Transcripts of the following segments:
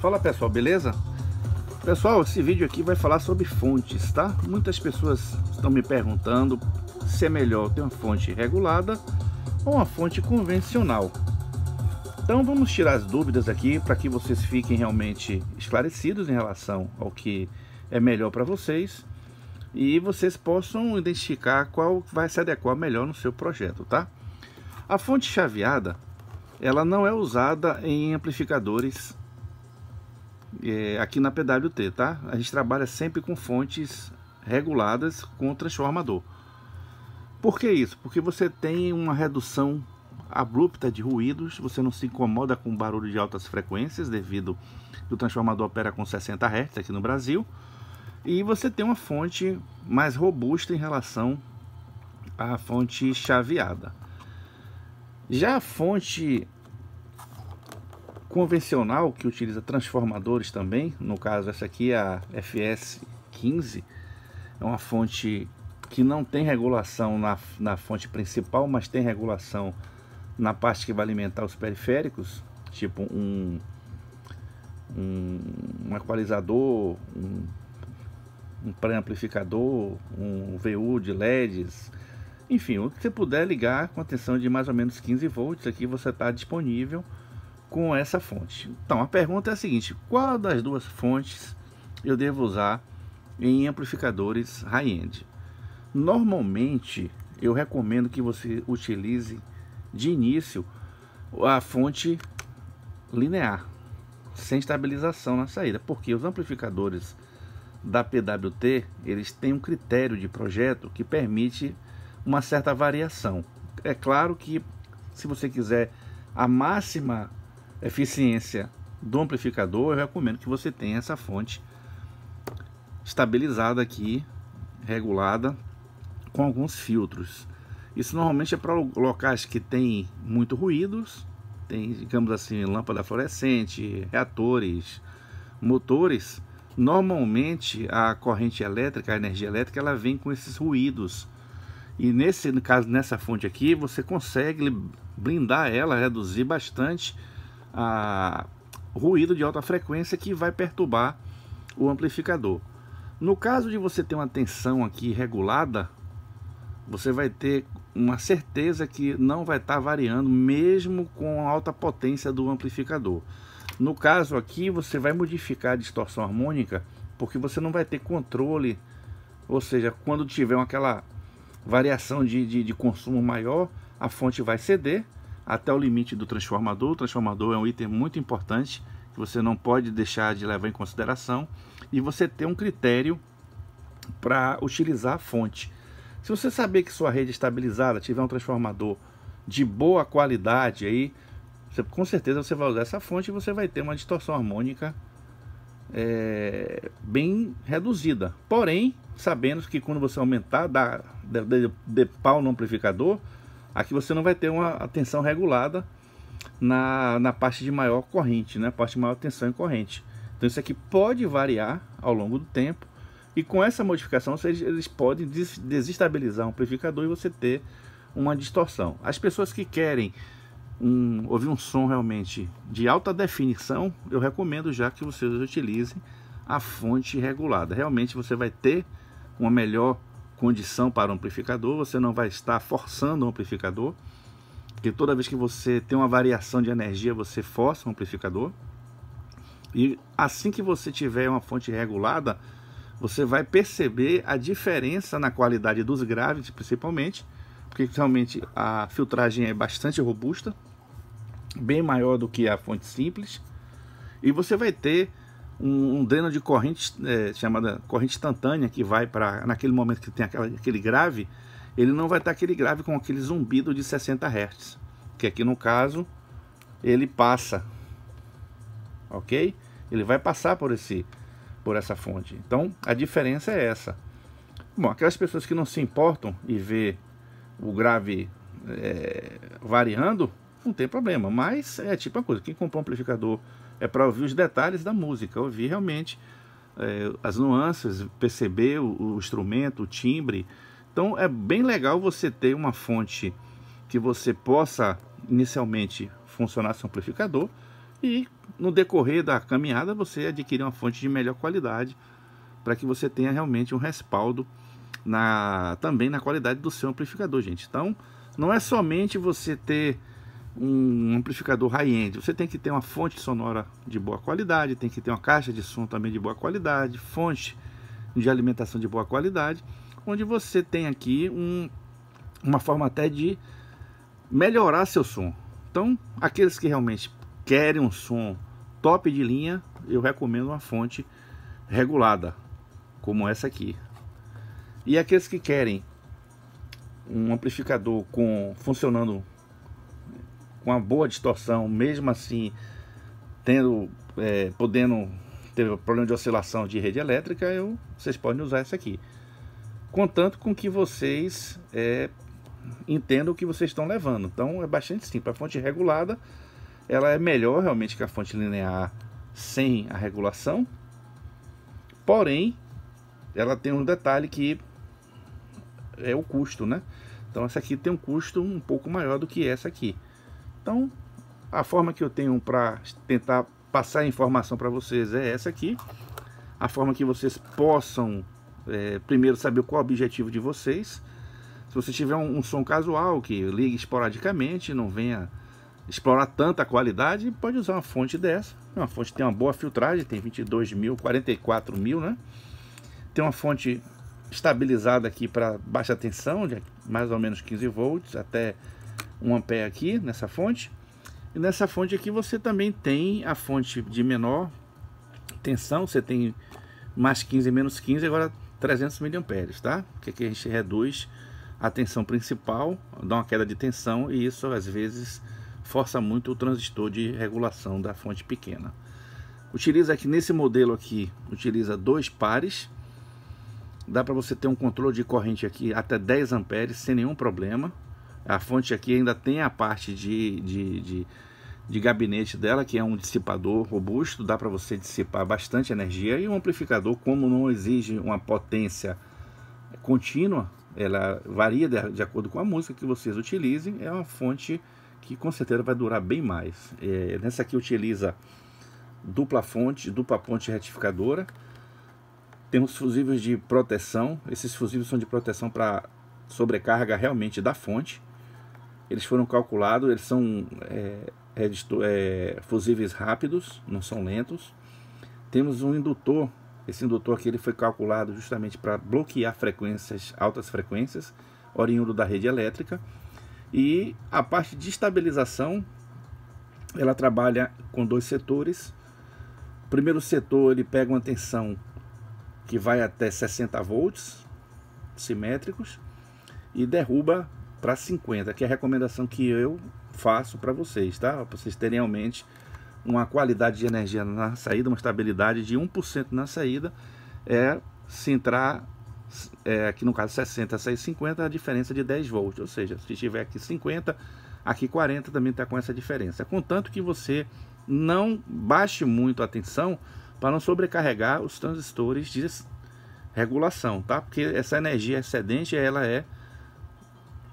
Fala pessoal, beleza? Pessoal, esse vídeo aqui vai falar sobre fontes, tá? Muitas pessoas estão me perguntando se é melhor ter uma fonte regulada ou uma fonte convencional. Então vamos tirar as dúvidas aqui para que vocês fiquem realmente esclarecidos em relação ao que é melhor para vocês e vocês possam identificar qual vai se adequar melhor no seu projeto, tá? A fonte chaveada, ela não é usada em amplificadores é, aqui na PWT, tá? A gente trabalha sempre com fontes reguladas com transformador. Por que isso? Porque você tem uma redução abrupta de ruídos, você não se incomoda com barulho de altas frequências devido que o transformador opera com 60 Hz aqui no Brasil e você tem uma fonte mais robusta em relação à fonte chaveada. Já a fonte convencional que utiliza transformadores também, no caso essa aqui é a FS15, é uma fonte que não tem regulação na, na fonte principal, mas tem regulação na parte que vai alimentar os periféricos, tipo um, um, um equalizador, um, um pré-amplificador, um VU de LEDs, enfim, o que você puder ligar com a tensão de mais ou menos 15 volts, aqui você está disponível com essa fonte. Então a pergunta é a seguinte: qual das duas fontes eu devo usar em amplificadores high-end? Normalmente eu recomendo que você utilize de início a fonte linear, sem estabilização na saída, porque os amplificadores da PWT eles têm um critério de projeto que permite uma certa variação. É claro que se você quiser a máxima eficiência do amplificador, eu recomendo que você tenha essa fonte estabilizada aqui, regulada, com alguns filtros. Isso normalmente é para locais que tem muito ruídos, tem, digamos assim, lâmpada fluorescente, reatores, motores. Normalmente a corrente elétrica, a energia elétrica, ela vem com esses ruídos. E nesse no caso nessa fonte aqui, você consegue blindar ela, reduzir bastante a ruído de alta frequência que vai perturbar o amplificador. No caso de você ter uma tensão aqui regulada, você vai ter uma certeza que não vai estar tá variando mesmo com a alta potência do amplificador. No caso aqui, você vai modificar a distorção harmônica porque você não vai ter controle, ou seja, quando tiver aquela variação de, de, de consumo maior, a fonte vai ceder até o limite do transformador. O transformador é um item muito importante que você não pode deixar de levar em consideração e você ter um critério para utilizar a fonte. Se você saber que sua rede estabilizada, tiver um transformador de boa qualidade aí, você, com certeza você vai usar essa fonte e você vai ter uma distorção harmônica é, bem reduzida. Porém, sabendo que quando você aumentar da, de, de, de pau no amplificador, Aqui você não vai ter uma tensão regulada na, na parte de maior corrente, né? parte de maior tensão em corrente. Então isso aqui pode variar ao longo do tempo e com essa modificação eles, eles podem des desestabilizar o amplificador e você ter uma distorção. As pessoas que querem um, ouvir um som realmente de alta definição, eu recomendo já que vocês utilizem a fonte regulada. Realmente você vai ter uma melhor condição para o amplificador, você não vai estar forçando o amplificador, porque toda vez que você tem uma variação de energia, você força o amplificador. E assim que você tiver uma fonte regulada, você vai perceber a diferença na qualidade dos graves, principalmente, porque realmente a filtragem é bastante robusta, bem maior do que a fonte simples, e você vai ter um, um dreno de corrente é, chamada corrente instantânea que vai para naquele momento que tem aquela, aquele grave, ele não vai estar aquele grave com aquele zumbido de 60 Hz, que aqui no caso ele passa, ok? Ele vai passar por esse por essa fonte. Então a diferença é essa. Bom, aquelas pessoas que não se importam e vê o grave é, variando, não tem problema. Mas é tipo uma coisa, quem comprou um amplificador é para ouvir os detalhes da música, ouvir realmente é, as nuances, perceber o, o, instrumento, o timbre. Então é bem legal você ter uma fonte que você possa inicialmente funcionar seu amplificador e no decorrer da caminhada você adquirir uma fonte de melhor qualidade para que você tenha realmente um respaldo na, também na qualidade do seu amplificador, gente. Então, não é somente você ter um amplificador high-end, você tem que ter uma fonte sonora de boa qualidade, tem que ter uma caixa de som também de boa qualidade, fonte de alimentação de boa qualidade, onde você tem aqui um, uma forma até de melhorar seu som. Então, aqueles que realmente querem um som top de linha, eu recomendo uma fonte regulada, como essa aqui. E aqueles que querem um amplificador com funcionando com uma boa distorção, mesmo assim tendo é, podendo ter problema de oscilação de rede elétrica, eu, vocês podem usar essa aqui. Contanto com que vocês é, entendam o que vocês estão levando. Então é bastante simples. A fonte regulada ela é melhor realmente que a fonte linear sem a regulação. Porém, ela tem um detalhe que é o custo, né? Então essa aqui tem um custo um pouco maior do que essa aqui. Então, a forma que eu tenho para tentar passar a informação para vocês é essa aqui. A forma que vocês possam é, primeiro saber qual é o objetivo de vocês. Se você tiver um, um, som casual que ligue esporadicamente, não venha explorar tanta qualidade, pode usar uma fonte dessa. Uma fonte tem uma boa filtragem, tem 22 mil, 44 mil, né? Tem uma fonte estabilizada aqui para baixa tensão, de mais ou menos 15 volts, até 1 ampere aqui nessa fonte. E nessa fonte aqui você também tem a fonte de menor tensão, você tem mais 15 menos 15, agora 300 miliamperes, tá? Que aqui a gente reduz a tensão principal, dá uma queda de tensão e isso às vezes força muito o transistor de regulação da fonte pequena. Utiliza aqui nesse modelo aqui, utiliza dois pares. Dá para você ter um controle de corrente aqui até 10 amperes sem nenhum problema. A fonte aqui ainda tem a parte de, de, de, de gabinete dela, que é um dissipador robusto, dá para você dissipar bastante energia. E um amplificador, como não exige uma potência contínua, ela varia de, de, acordo com a música que vocês utilizem, é uma fonte que com certeza vai durar bem mais. É, nessa aqui utiliza dupla fonte, dupla ponte retificadora. Temos fusíveis de proteção, esses fusíveis são de proteção para sobrecarga realmente da fonte eles foram calculados, eles são é, é, fusíveis rápidos, não são lentos. Temos um indutor, esse indutor aqui ele foi calculado justamente para bloquear frequências, altas frequências, oriundo da rede elétrica. E a parte de estabilização, ela trabalha com dois setores. O primeiro setor ele pega uma tensão que vai até 60 volts simétricos e derruba para 50, que é a recomendação que eu faço para vocês, tá? Para vocês terem realmente uma qualidade de energia na saída, uma estabilidade de 1% na saída, é se entrar, é, aqui no caso 60 a 650, a diferença de 10 volts, ou seja, se tiver aqui 50, aqui 40 também está com essa diferença. Contanto que você não baixe muito a tensão para não sobrecarregar os transistores de regulação, tá? Porque essa energia excedente, ela é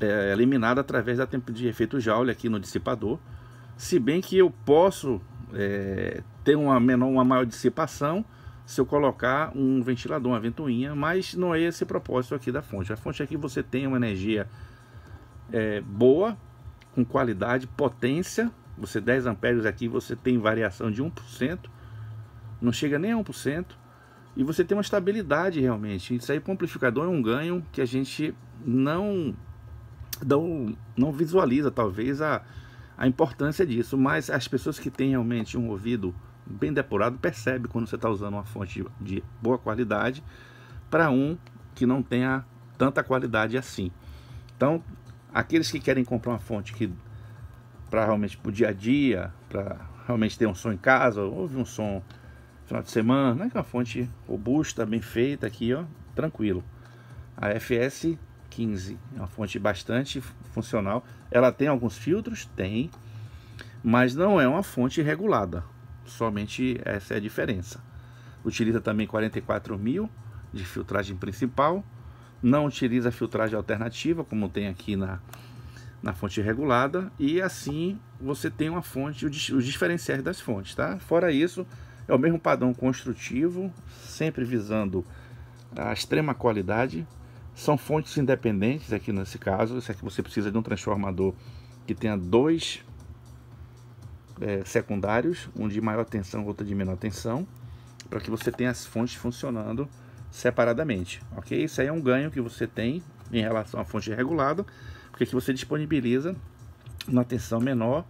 é, eliminada através da tempo de efeito Joule aqui no dissipador. Se bem que eu posso é, ter uma menor, uma maior dissipação se eu colocar um ventilador, uma ventoinha, mas não é esse propósito aqui da fonte. A fonte aqui você tem uma energia é, boa, com qualidade, potência. Você 10 amperes aqui você tem variação de 1%, não chega nem a 1%. E você tem uma estabilidade realmente. Isso aí para amplificador é um ganho que a gente não não, não visualiza talvez a, a importância disso, mas as pessoas que têm realmente um ouvido bem depurado percebem quando você está usando uma fonte de boa qualidade para um que não tenha tanta qualidade assim. Então, aqueles que querem comprar uma fonte que para realmente para o dia a dia, para realmente ter um som em casa, ouvir um som final de semana, né, que é uma fonte robusta, bem feita aqui, ó, tranquilo. A FS 15. É uma fonte bastante funcional. Ela tem alguns filtros? Tem. Mas não é uma fonte regulada. Somente essa é a diferença. Utiliza também 44 mil de filtragem principal. Não utiliza filtragem alternativa, como tem aqui na, na fonte regulada e assim você tem uma fonte, os diferenciais das fontes, tá? Fora isso, é o mesmo padrão construtivo, sempre visando a extrema qualidade. São fontes independentes aqui nesse caso, se é que você precisa de um transformador que tenha dois é, secundários, um de maior tensão, outro de menor tensão, para que você tenha as fontes funcionando separadamente, ok? Isso aí é um ganho que você tem em relação à fonte regulada, porque que você disponibiliza uma tensão menor,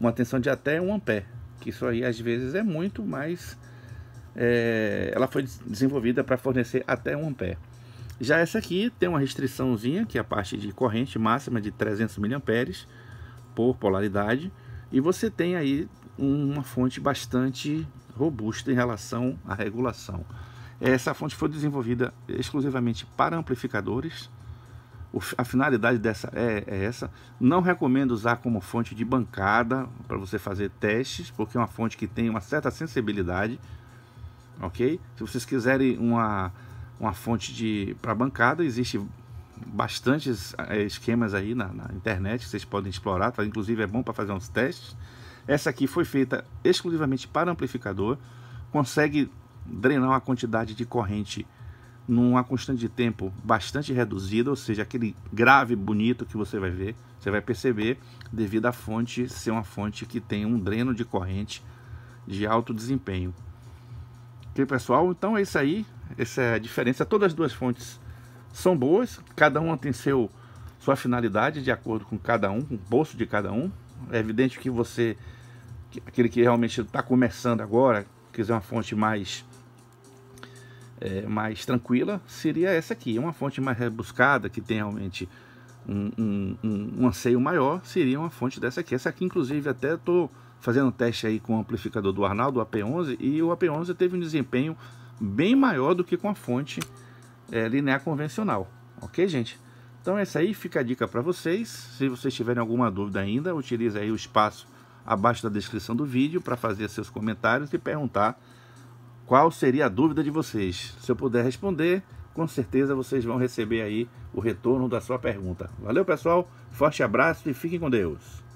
uma tensão de até 1 ampere, que isso aí às vezes é muito, mas é, ela foi desenvolvida para fornecer até 1 ampere. Já essa aqui tem uma restriçãozinha, que é a parte de corrente máxima de 300 mA por polaridade, e você tem aí uma fonte bastante robusta em relação à regulação. Essa fonte foi desenvolvida exclusivamente para amplificadores. A finalidade dessa é, é essa. Não recomendo usar como fonte de bancada para você fazer testes, porque é uma fonte que tem uma certa sensibilidade. Ok? Se vocês quiserem uma, uma fonte de para bancada, existe bastantes é, esquemas aí na, na, internet que vocês podem explorar, tá? inclusive é bom para fazer uns testes. Essa aqui foi feita exclusivamente para amplificador, consegue drenar uma quantidade de corrente numa constante de tempo bastante reduzida, ou seja, aquele grave bonito que você vai ver, você vai perceber devido à fonte ser uma fonte que tem um dreno de corrente de alto desempenho. Ok, pessoal? Então é isso aí, essa é a diferença. Todas as duas fontes são boas, cada uma tem seu, sua finalidade de acordo com cada um, com o bolso de cada um. É evidente que você, aquele que realmente está começando agora, quiser uma fonte mais é, mais tranquila, seria essa aqui. Uma fonte mais rebuscada, que tem realmente um, um, um, um anseio maior, seria uma fonte dessa aqui. Essa aqui, inclusive, até estou fazendo um teste aí com o amplificador do Arnaldo, o AP11, e o AP11 teve um desempenho bem maior do que com a fonte é, linear convencional. Ok, gente? Então essa aí fica a dica para vocês. Se vocês tiverem alguma dúvida ainda, utilize aí o espaço abaixo da descrição do vídeo para fazer seus comentários e perguntar qual seria a dúvida de vocês. Se eu puder responder, com certeza vocês vão receber aí o retorno da sua pergunta. Valeu, pessoal. Forte abraço e fiquem com Deus.